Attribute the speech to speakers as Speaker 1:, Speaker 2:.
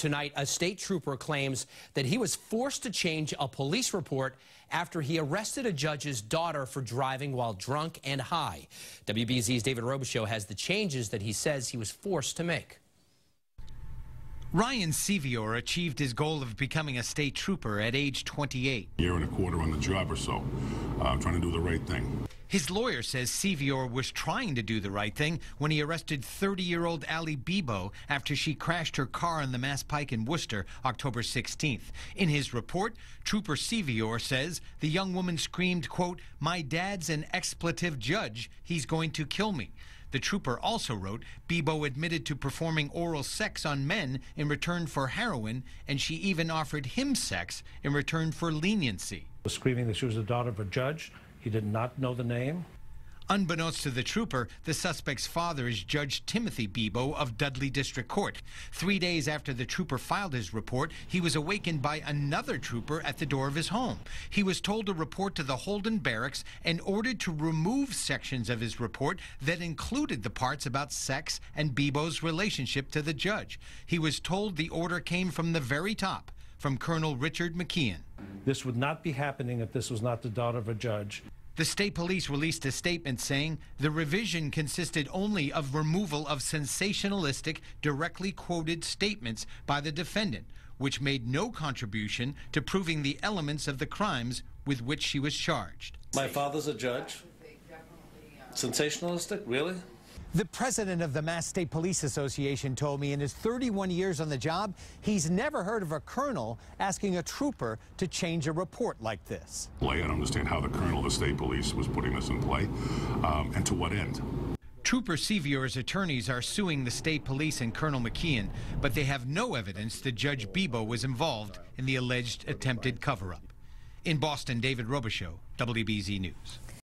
Speaker 1: Tonight, a state trooper claims that he was forced to change a police report after he arrested a judge's daughter for driving while drunk and high. WBZ's David Robichaud has the changes that he says he was forced to make.
Speaker 2: Ryan Sceviour achieved his goal of becoming a state trooper at age 28.
Speaker 3: Year and a quarter on the job or so, uh, trying to do the right thing.
Speaker 2: His lawyer says Sceviour was trying to do the right thing when he arrested 30-year-old Ali Bibaud after she crashed her car on the Mass Pike in Worcester October 16th. In his report, Trooper Sceviour says the young woman screamed, quote, my dad's an expletive judge. He's going to kill me. The trooper also wrote Bibaud admitted to performing oral sex on men in return for heroin, and she even offered him sex in return for leniency.
Speaker 4: Screaming that she was the daughter of a judge he did not know the name.
Speaker 2: Unbeknownst to the trooper, the suspect's father is Judge Timothy Bibaud of Dudley District Court. Three days after the trooper filed his report, he was awakened by another trooper at the door of his home. He was told to report to the Holden Barracks and ordered to remove sections of his report that included the parts about sex and Bibaud's relationship to the judge. He was told the order came from the very top, from Colonel Richard McKeon.
Speaker 4: This would not be happening if this was not the daughter of a judge.
Speaker 2: The state police released a statement saying the revision consisted only of removal of sensationalistic, directly quoted statements by the defendant, which made no contribution to proving the elements of the crimes with which she was charged.
Speaker 4: My father's a judge. Sensationalistic? Really?
Speaker 5: The president of the Mass State Police Association told me in his 31 years on the job, he's never heard of a colonel asking a trooper to change a report like this.
Speaker 3: I don't understand how the colonel of the state police was putting this in play um, and to what end.
Speaker 2: Trooper Sceviour's attorneys are suing the state police and Colonel McKeon, but they have no evidence that Judge Bibaud was involved in the alleged attempted cover-up. In Boston, David Robichaud, WBZ News.